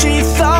she thought